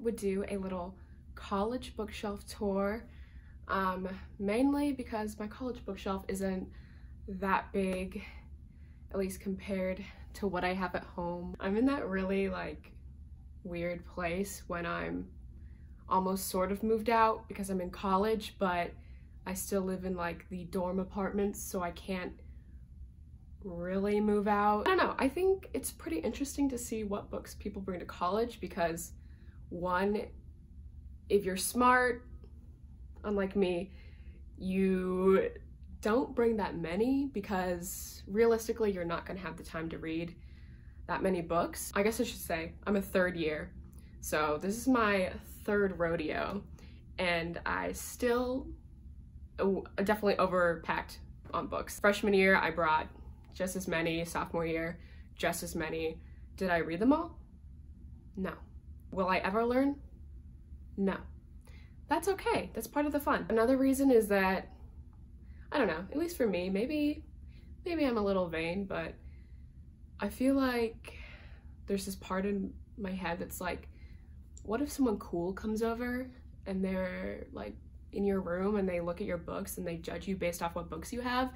Would do a little college bookshelf tour, um, mainly because my college bookshelf isn't that big, at least compared to what I have at home. I'm in that really like weird place when I'm almost sort of moved out because I'm in college, but I still live in like the dorm apartments, so I can't really move out. I don't know, I think it's pretty interesting to see what books people bring to college because one, if you're smart, unlike me, you don't bring that many because realistically you're not gonna have the time to read that many books. I guess I should say I'm a third year, so this is my third rodeo and I still oh, definitely overpacked on books. Freshman year I brought just as many, sophomore year just as many. Did I read them all? No. Will I ever learn? No. That's okay. That's part of the fun. Another reason is that, I don't know, at least for me, maybe, maybe I'm a little vain, but I feel like there's this part in my head that's like, what if someone cool comes over and they're like in your room and they look at your books and they judge you based off what books you have?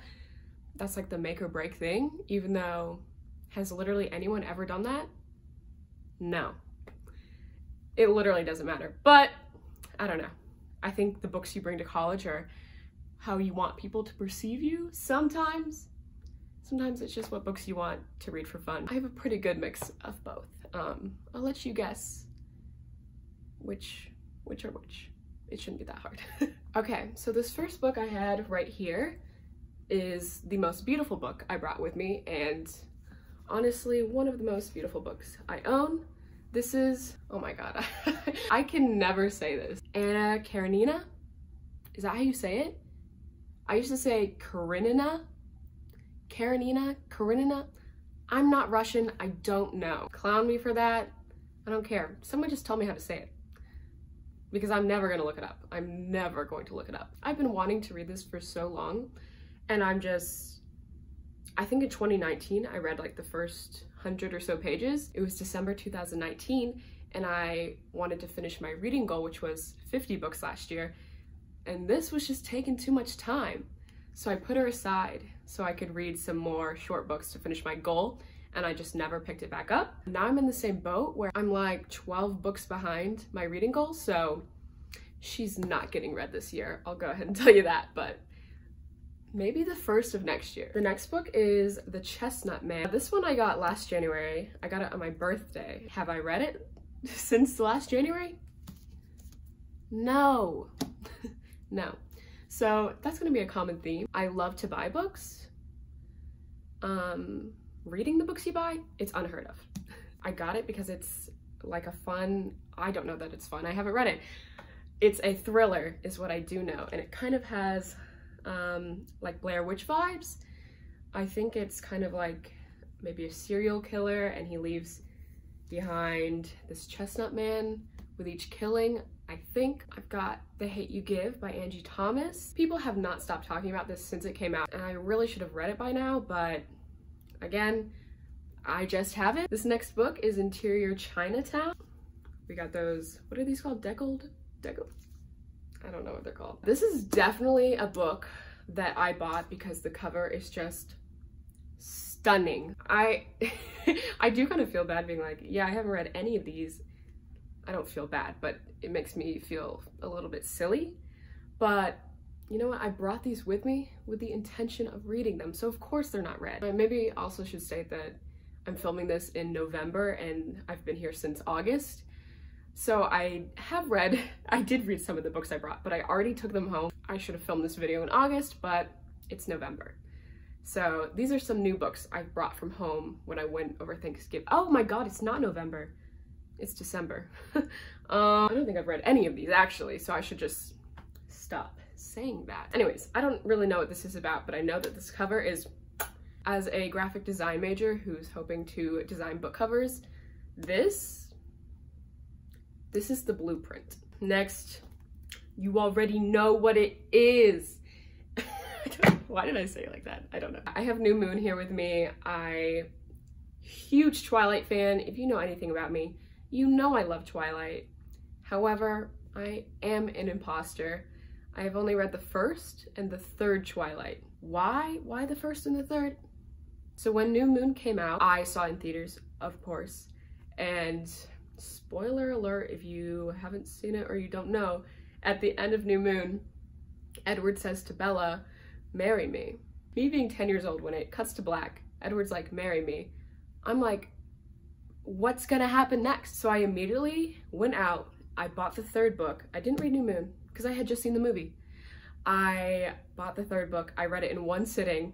That's like the make or break thing, even though has literally anyone ever done that? No. It literally doesn't matter. But I don't know. I think the books you bring to college are how you want people to perceive you sometimes. Sometimes it's just what books you want to read for fun. I have a pretty good mix of both. Um, I'll let you guess which, which are which. It shouldn't be that hard. okay, so this first book I had right here is the most beautiful book I brought with me and honestly one of the most beautiful books I own. This is, oh my god, I can never say this. Anna Karenina? Is that how you say it? I used to say Karenina Karenina, Karenina. I'm not Russian, I don't know. Clown me for that, I don't care. Someone just tell me how to say it. Because I'm never gonna look it up. I'm never going to look it up. I've been wanting to read this for so long, and I'm just, I think in 2019, I read like the first hundred or so pages. It was December 2019, and I wanted to finish my reading goal, which was 50 books last year, and this was just taking too much time. So I put her aside so I could read some more short books to finish my goal and I just never picked it back up. Now I'm in the same boat where I'm like 12 books behind my reading goal, so she's not getting read this year. I'll go ahead and tell you that, but maybe the first of next year. The next book is The Chestnut Man. This one I got last January. I got it on my birthday. Have I read it since last January? No. no. So that's gonna be a common theme. I love to buy books. Um, reading the books you buy, it's unheard of. I got it because it's like a fun, I don't know that it's fun, I haven't read it. It's a thriller is what I do know. And it kind of has um, like Blair Witch vibes. I think it's kind of like maybe a serial killer and he leaves behind this chestnut man with each killing. I think I've got The Hate You Give by Angie Thomas. People have not stopped talking about this since it came out and I really should have read it by now, but again, I just haven't. This next book is Interior Chinatown. We got those, what are these called? Deckled? Deckled? I don't know what they're called. This is definitely a book that I bought because the cover is just stunning. I I do kind of feel bad being like, yeah, I haven't read any of these I don't feel bad, but it makes me feel a little bit silly. But you know what? I brought these with me with the intention of reading them, so of course they're not read. I maybe also should state that I'm filming this in November and I've been here since August. So I have read, I did read some of the books I brought, but I already took them home. I should have filmed this video in August, but it's November. So these are some new books I brought from home when I went over Thanksgiving. Oh my God, it's not November it's December. um, I don't think I've read any of these actually, so I should just stop saying that. Anyways, I don't really know what this is about, but I know that this cover is, as a graphic design major who's hoping to design book covers, this, this is the blueprint. Next, you already know what it is. Why did I say it like that? I don't know. I have New Moon here with me. I, huge Twilight fan. If you know anything about me, You know I love Twilight. However, I am an imposter. I have only read the first and the third Twilight. Why? Why the first and the third? So when New Moon came out, I saw in theaters, of course. And spoiler alert if you haven't seen it or you don't know, at the end of New Moon, Edward says to Bella, marry me. Me being 10 years old when it cuts to black, Edward's like, marry me. I'm like, what's gonna happen next? So I immediately went out, I bought the third book. I didn't read New Moon because I had just seen the movie. I bought the third book. I read it in one sitting.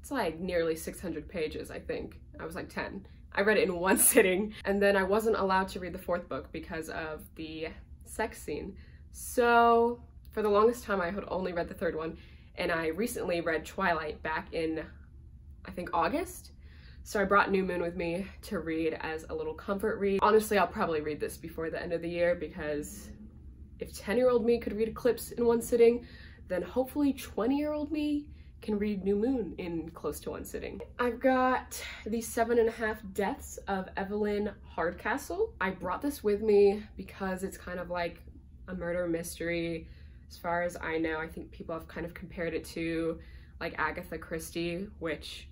It's like nearly 600 pages, I think. I was like 10. I read it in one sitting, and then I wasn't allowed to read the fourth book because of the sex scene. So for the longest time, I had only read the third one, and I recently read Twilight back in, I think, August. So I brought New Moon with me to read as a little comfort read. Honestly, I'll probably read this before the end of the year because if 10-year-old me could read Eclipse in one sitting, then hopefully 20-year-old me can read New Moon in close to one sitting. I've got the seven and a half deaths of Evelyn Hardcastle. I brought this with me because it's kind of like a murder mystery. As far as I know, I think people have kind of compared it to like Agatha Christie, which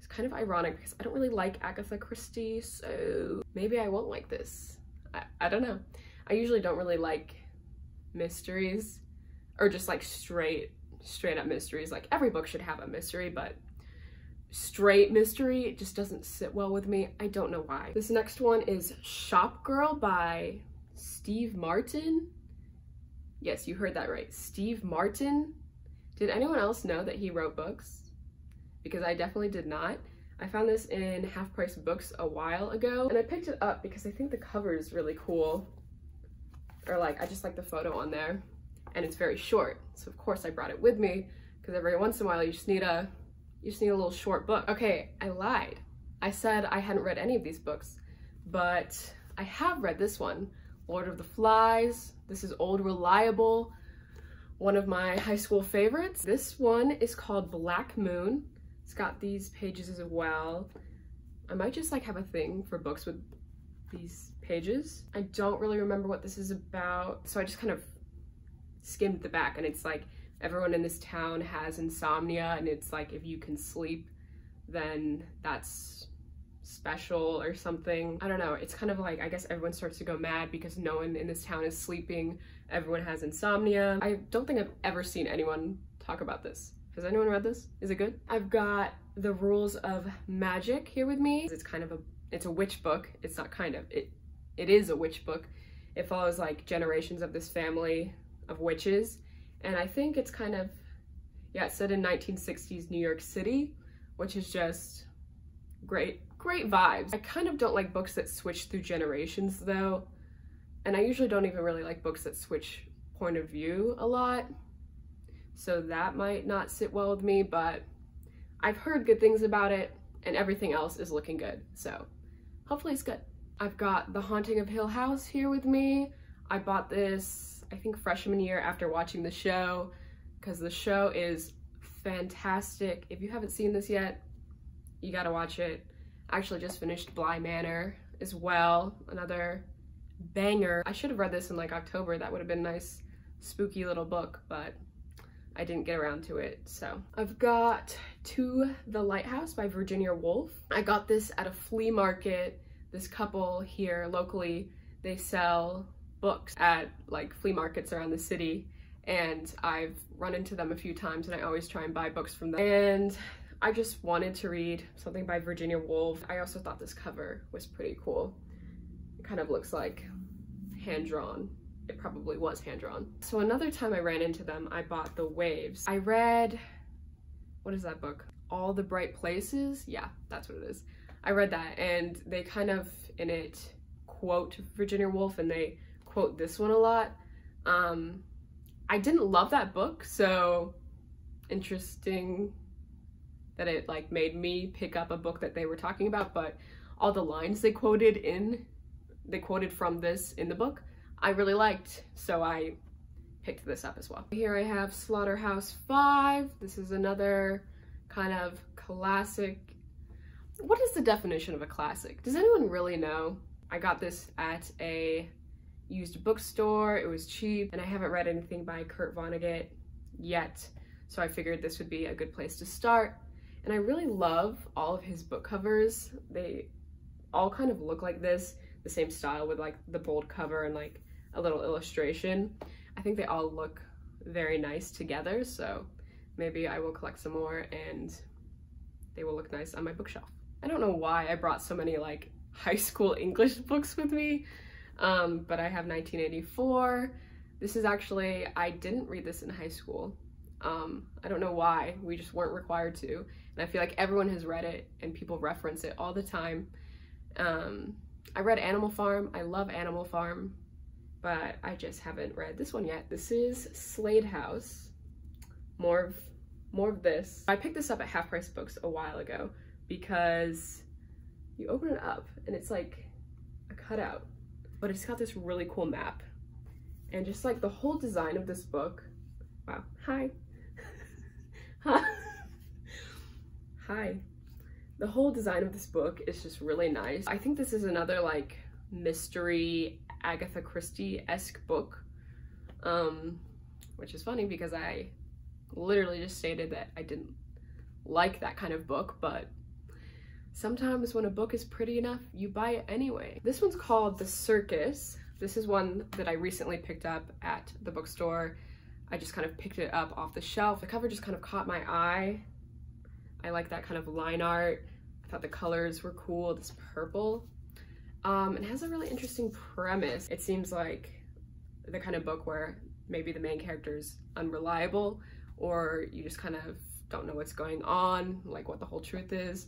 is kind of ironic because I don't really like Agatha Christie, so maybe I won't like this. I, I don't know. I usually don't really like mysteries or just like straight straight up mysteries. Like every book should have a mystery, but straight mystery just doesn't sit well with me. I don't know why. This next one is Shop Girl by Steve Martin. Yes, you heard that right. Steve Martin. Did anyone else know that he wrote books? Because I definitely did not. I found this in Half Price Books a while ago, and I picked it up because I think the cover is really cool. Or like, I just like the photo on there and it's very short. So of course I brought it with me because every once in a while you just need a you just need a little short book. Okay, I lied. I said I hadn't read any of these books, but I have read this one, Lord of the Flies. This is Old Reliable, one of my high school favorites. This one is called Black Moon. It's got these pages as well. I might just like have a thing for books with these pages. I don't really remember what this is about, so I just kind of skimmed the back and it's like everyone in this town has insomnia and it's like if you can sleep then that's special or something. I don't know. It's kind of like I guess everyone starts to go mad because no one in this town is sleeping. Everyone has insomnia. I don't think I've ever seen anyone talk about this. Has anyone read this? Is it good? I've got The Rules of Magic here with me. It's kind of a it's a witch book. It's not kind of. It it is a witch book. It follows like generations of this family of witches. And I think it's kind of, yeah, it's set in 1960s New York City, which is just great, great vibes. I kind of don't like books that switch through generations though. And I usually don't even really like books that switch point of view a lot. So that might not sit well with me, but I've heard good things about it and everything else is looking good. So hopefully it's good. I've got The Haunting of Hill House here with me. I bought this I think freshman year after watching the show because the show is fantastic. If you haven't seen this yet, you gotta watch it. I actually just finished Bly Manor as well, another banger. I should have read this in like October. That would have been a nice spooky little book, but I didn't get around to it. So I've got To the Lighthouse by Virginia Woolf. I got this at a flea market. This couple here locally, they sell books at like flea markets around the city and I've run into them a few times and I always try and buy books from them. And I just wanted to read something by Virginia Woolf. I also thought this cover was pretty cool. It kind of looks like hand-drawn. It probably was hand-drawn. So another time I ran into them, I bought The Waves. I read, what is that book? All the Bright Places? Yeah, that's what it is. I read that and they kind of, in it, quote Virginia Woolf and they quote this one a lot. Um, I didn't love that book, so interesting that it like made me pick up a book that they were talking about, but all the lines they quoted in, they quoted from this in the book, I really liked, so I picked this up as well. Here I have Slaughterhouse 5. This is another kind of classic. What is the definition of a classic? Does anyone really know? I got this at a used bookstore. It was cheap and I haven't read anything by Kurt Vonnegut yet. So I figured this would be a good place to start. And I really love all of his book covers. They all kind of look like this, the same style with like the bold cover and like a little illustration. I think they all look very nice together. So maybe I will collect some more and they will look nice on my bookshelf. I don't know why I brought so many like high school English books with me, um, but I have 1984. This is actually, I didn't read this in high school. Um, I don't know why, we just weren't required to. And I feel like everyone has read it and people reference it all the time. Um, I read Animal Farm, I love Animal Farm, but I just haven't read this one yet. This is Slade House, more of, more of this. I picked this up at Half Price Books a while ago because you open it up and it's like a cutout, but it's got this really cool map. And just like the whole design of this book, wow, hi. hi. The whole design of this book is just really nice. I think this is another like mystery Agatha Christie-esque book, um, which is funny because I literally just stated that I didn't like that kind of book, but sometimes when a book is pretty enough, you buy it anyway. This one's called The Circus. This is one that I recently picked up at the bookstore. I just kind of picked it up off the shelf. The cover just kind of caught my eye. I like that kind of line art. I thought the colors were cool, this purple. Um, it has a really interesting premise. It seems like the kind of book where maybe the main character is unreliable or you just kind of don't know what's going on, like what the whole truth is.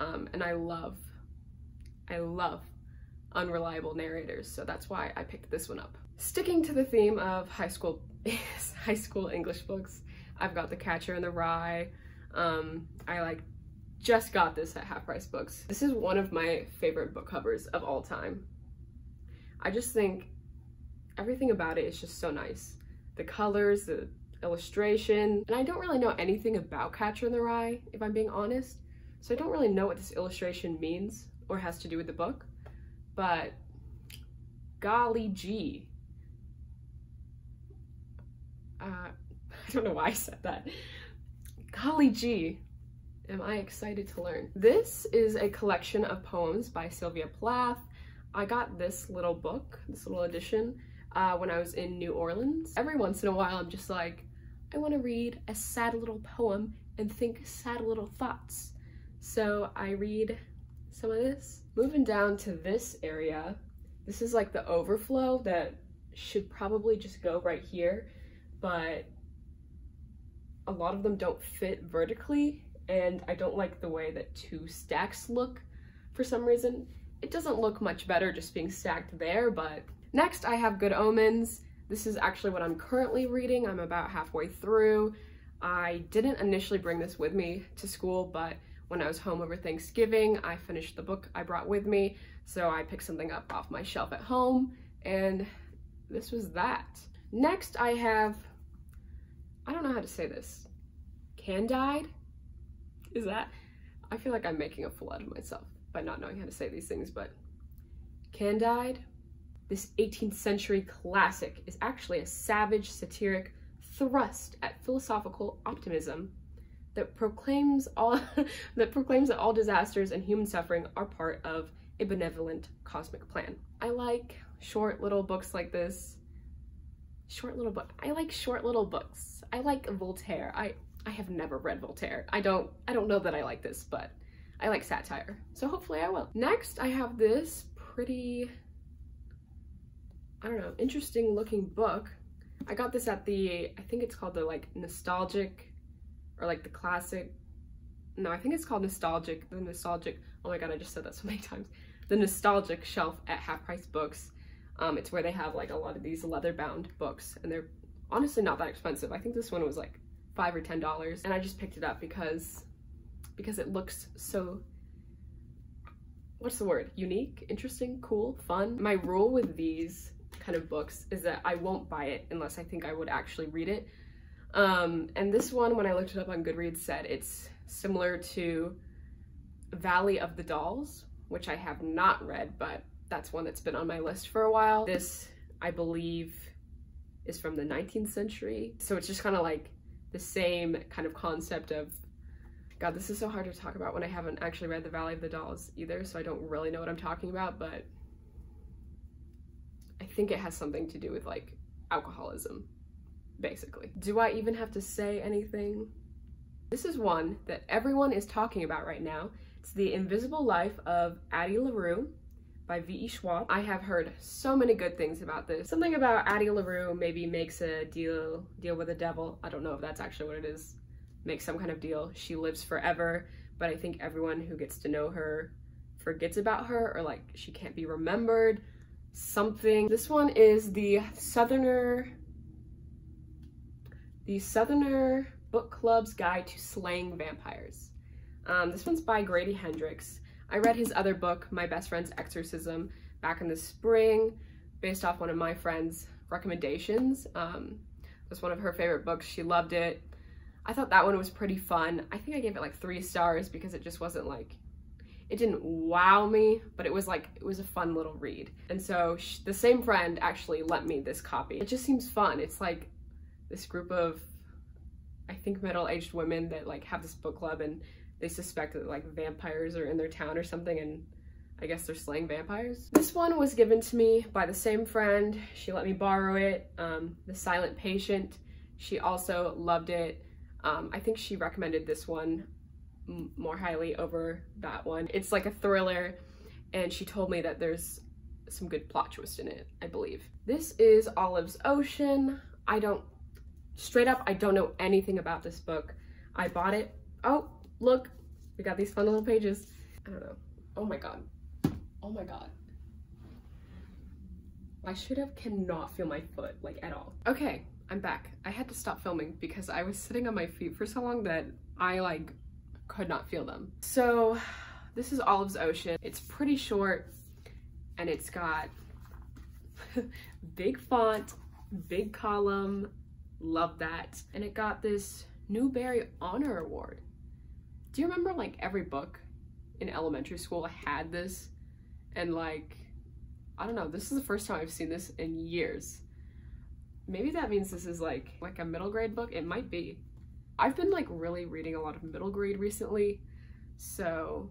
Um, and I love, I love unreliable narrators, so that's why I picked this one up. Sticking to the theme of high school, high school English books, I've got The Catcher in the Rye. Um, I like just got this at Half Price Books. This is one of my favorite book covers of all time. I just think everything about it is just so nice. The colors, the illustration, and I don't really know anything about Catcher in the Rye, if I'm being honest. So I don't really know what this illustration means or has to do with the book, but golly gee. Uh, I don't know why I said that. Golly gee, am I excited to learn. This is a collection of poems by Sylvia Plath. I got this little book, this little edition, uh, when I was in New Orleans. Every once in a while, I'm just like, I want to read a sad little poem and think sad little thoughts. So I read some of this. Moving down to this area, this is like the overflow that should probably just go right here, but a lot of them don't fit vertically and I don't like the way that two stacks look for some reason. It doesn't look much better just being stacked there, but next I have Good Omens. This is actually what I'm currently reading. I'm about halfway through. I didn't initially bring this with me to school, but when I was home over Thanksgiving, I finished the book I brought with me, so I picked something up off my shelf at home, and this was that. Next, I have, I don't know how to say this, Candide? Is that? I feel like I'm making a fool out of myself by not knowing how to say these things, but Candide, this 18th century classic, is actually a savage, satiric thrust at philosophical optimism that proclaims all that proclaims that all disasters and human suffering are part of a benevolent cosmic plan. I like short little books like this. Short little book. I like short little books. I like Voltaire. I I have never read Voltaire. I don't I don't know that I like this, but I like satire. So hopefully I will. Next, I have this pretty I don't know, interesting looking book. I got this at the I think it's called the like nostalgic or like the classic no i think it's called nostalgic the nostalgic oh my god i just said that so many times the nostalgic shelf at half price books. Um, it's where they have like a lot of these leather bound books and they're honestly not that expensive. I think this one was like five or ten dollars and i just picked it up because because it looks so what's the word? Unique interesting cool fun. My rule with these kind of books is that i won't buy it unless i think i would actually read it um, and this one, when I looked it up on Goodreads, said it's similar to Valley of the Dolls, which I have not read, but that's one that's been on my list for a while. This, I believe, is from the 19th century. So it's just kind of like the same kind of concept of God, this is so hard to talk about when I haven't actually read The Valley of the Dolls either, so I don't really know what I'm talking about, but I think it has something to do with like alcoholism, basically. Do I even have to say anything? This is one that everyone is talking about right now. It's The Invisible Life of Addie LaRue by V.E. Schwab. I have heard so many good things about this. Something about Addie LaRue maybe makes a deal deal with the devil. I don't know if that's actually what it is. Makes some kind of deal. She lives forever, but I think everyone who gets to know her forgets about her or like she can't be remembered. Something. This one is the Southerner the Southerner Book Club's Guide to Slaying Vampires. Um, this one's by Grady Hendrix. I read his other book, My Best Friend's Exorcism, back in the spring, based off one of my friend's recommendations. Um, it was one of her favorite books. She loved it. I thought that one was pretty fun. I think I gave it like three stars because it just wasn't like, it didn't wow me, but it was like, it was a fun little read. And so the same friend actually lent me this copy. It just seems fun. It's like this group of, I think middle-aged women that like have this book club and they suspect that like vampires are in their town or something and I guess they're slaying vampires. This one was given to me by the same friend. She let me borrow it, um, The Silent Patient. She also loved it. Um, I think she recommended this one more highly over that one. It's like a thriller and she told me that there's some good plot twist in it, I believe. This is Olive's Ocean. I don't, straight up, I don't know anything about this book. I bought it. Oh, look, we got these fun little pages. I don't know. Oh my god. Oh my god. I should have cannot feel my foot, like, at all. Okay, I'm back. I had to stop filming because I was sitting on my feet for so long that I, like, could not feel them. So, this is Olive's Ocean. It's pretty short, and it's got big font, big column, love that. And it got this Newbery Honor Award. Do you remember like every book in elementary school had this? And like, I don't know, this is the first time I've seen this in years. Maybe that means this is like like a middle grade book. It might be. I've been like really reading a lot of middle grade recently. So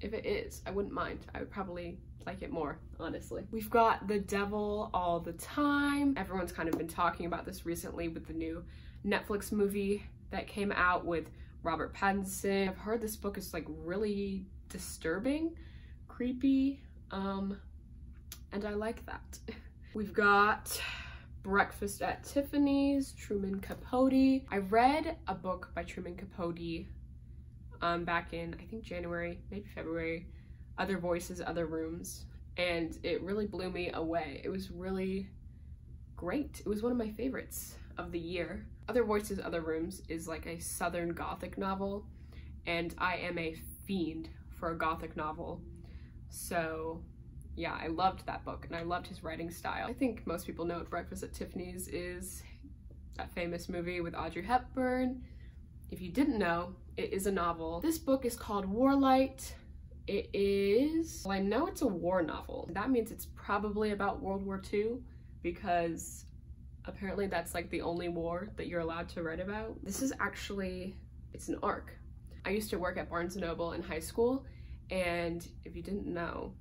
if it is, I wouldn't mind. I would probably like it more, honestly. We've got The Devil All the Time. Everyone's kind of been talking about this recently with the new Netflix movie that came out with Robert Pattinson. I've heard this book is like really disturbing, creepy, um, and I like that. We've got Breakfast at Tiffany's, Truman Capote. I read a book by Truman Capote um, back in, I think January, maybe February, Other Voices, Other Rooms, and it really blew me away. It was really great. It was one of my favorites of the year. Other Voices, Other Rooms is like a Southern Gothic novel, and I am a fiend for a Gothic novel. So yeah, I loved that book and I loved his writing style. I think most people know Breakfast at Tiffany's is that famous movie with Audrey Hepburn. If you didn't know, it is a novel. This book is called Warlight. It is, well, I know it's a war novel. That means it's probably about World War II because apparently that's like the only war that you're allowed to write about. This is actually, it's an ARC. I used to work at Barnes & Noble in high school and if you didn't know,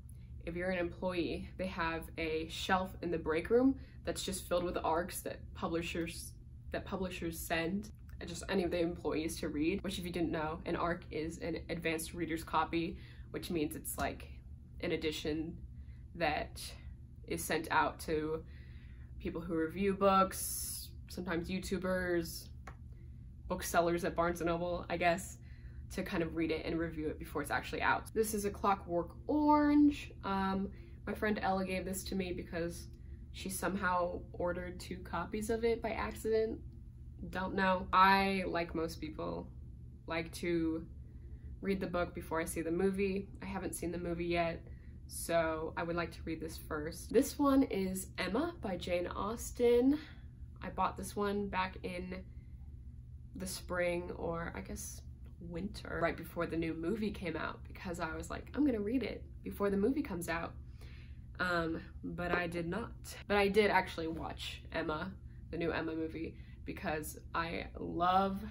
if you're an employee, they have a shelf in the break room that's just filled with ARCs that publishers that publishers send just any of the employees to read, which if you didn't know, an ARC is an advanced reader's copy, which means it's like an edition that is sent out to people who review books, sometimes YouTubers, booksellers at Barnes & Noble, I guess, to kind of read it and review it before it's actually out. This is a Clockwork Orange. Um, my friend Ella gave this to me because she somehow ordered two copies of it by accident. Don't know. I, like most people, like to read the book before I see the movie. I haven't seen the movie yet, so I would like to read this first. This one is Emma by Jane Austen. I bought this one back in the spring or I guess winter right before the new movie came out because I was like, I'm gonna read it before the movie comes out. um, but I did not. But I did actually watch Emma, the new Emma movie, because I love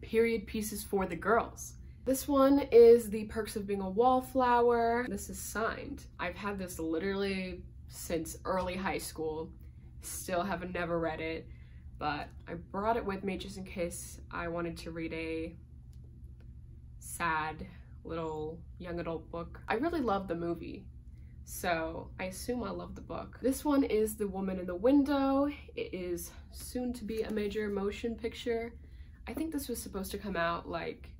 period pieces for the girls. This one is The Perks of Being a Wallflower. This is signed. I've had this literally since early high school. Still have never read it, but I brought it with me just in case I wanted to read a sad little young adult book. I really love the movie, so I assume I love the book. This one is The Woman in the Window. It is soon to be a major motion picture. I think this was supposed to come out like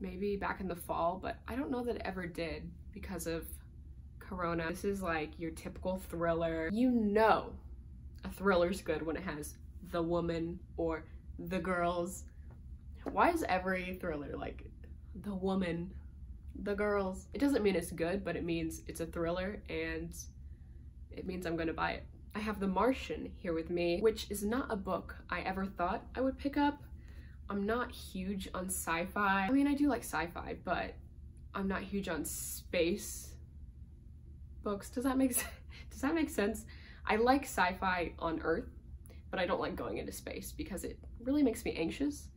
maybe back in the fall, but I don't know that it ever did because of Corona. This is like your typical thriller. You know a thriller's good when it has the woman or the girls. Why is every thriller like the woman, the girls? It doesn't mean it's good, but it means it's a thriller and it means I'm gonna buy it. I have The Martian here with me, which is not a book I ever thought I would pick up. I'm not huge on sci-fi. I mean, I do like sci-fi, but I'm not huge on space books. Does that make sense? Does that make sense? I like sci-fi on Earth, but I don't like going into space because it really makes me anxious.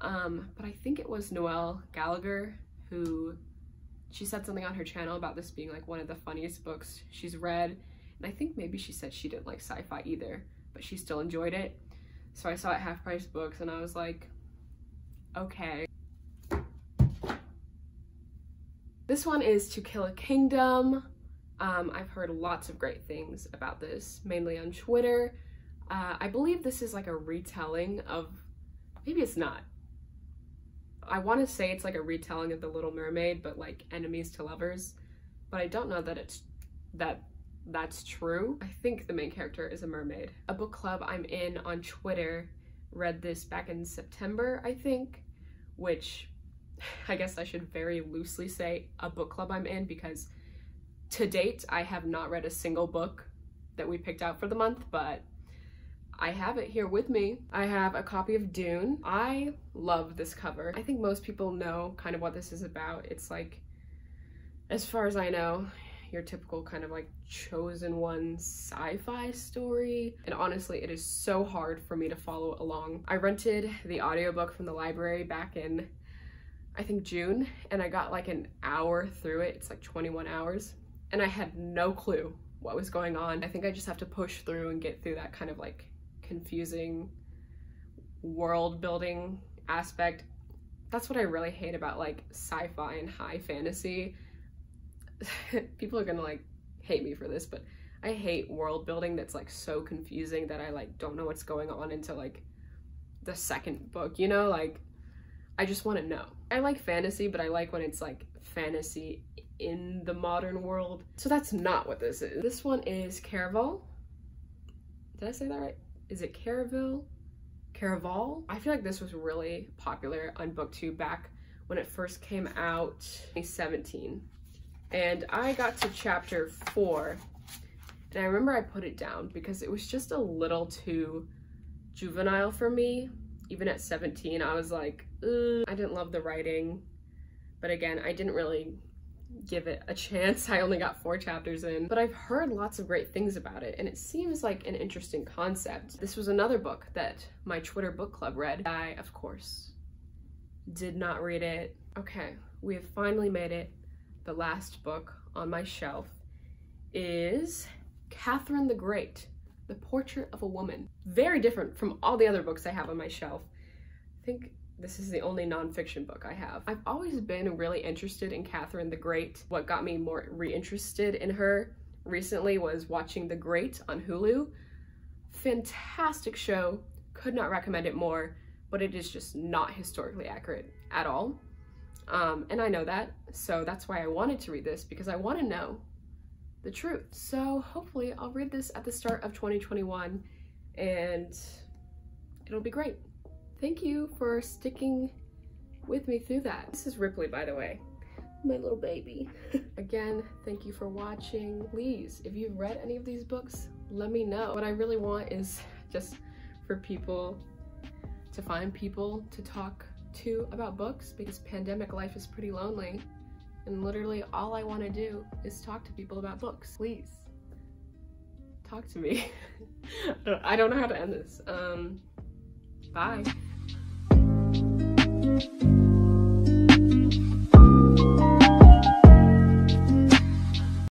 Um, but I think it was Noelle Gallagher who she said something on her channel about this being like one of the funniest books she's read. And I think maybe she said she didn't like sci-fi either, but she still enjoyed it. So I saw it half price books and I was like, okay. This one is To Kill a Kingdom. Um, I've heard lots of great things about this, mainly on Twitter. Uh, I believe this is like a retelling of, maybe it's not. I want to say it's like a retelling of The Little Mermaid, but like enemies to lovers. But I don't know that it's that that's true. I think the main character is a mermaid. A book club I'm in on Twitter read this back in September, I think, which I guess I should very loosely say a book club I'm in because to date I have not read a single book that we picked out for the month, but I have it here with me. I have a copy of Dune. I love this cover. I think most people know kind of what this is about. It's like, as far as I know, your typical kind of like chosen one sci-fi story. And honestly, it is so hard for me to follow along. I rented the audiobook from the library back in, I think June, and I got like an hour through it. It's like 21 hours. And I had no clue what was going on. I think I just have to push through and get through that kind of like confusing world building aspect. That's what I really hate about like sci-fi and high fantasy people are gonna like hate me for this, but I hate world building that's like so confusing that I like don't know what's going on until like the second book, you know? Like I just want to know. I like fantasy, but I like when it's like fantasy in the modern world. So that's not what this is. This one is Caraval. Did I say that right? Is it Caraval? Caraval? I feel like this was really popular on booktube back when it first came out 2017 and I got to chapter four and I remember I put it down because it was just a little too juvenile for me. Even at 17, I was like, I didn't love the writing. But again, I didn't really give it a chance. I only got four chapters in, but I've heard lots of great things about it and it seems like an interesting concept. This was another book that my Twitter book club read. I, of course, did not read it. Okay, we have finally made it the last book on my shelf is Catherine the Great, The Portrait of a Woman. Very different from all the other books I have on my shelf. I think this is the only nonfiction book I have. I've always been really interested in Catherine the Great. What got me more reinterested in her recently was watching The Great on Hulu. Fantastic show, could not recommend it more, but it is just not historically accurate at all. Um, and I know that, so that's why I wanted to read this because I want to know the truth. So hopefully I'll read this at the start of 2021 and it'll be great. Thank you for sticking with me through that. This is Ripley, by the way, my little baby. Again, thank you for watching. Please, if you've read any of these books, let me know. What I really want is just for people to find people to talk two about books because pandemic life is pretty lonely and literally all I want to do is talk to people about books. Please, talk to me. I, don't, I don't know how to end this. Um, bye.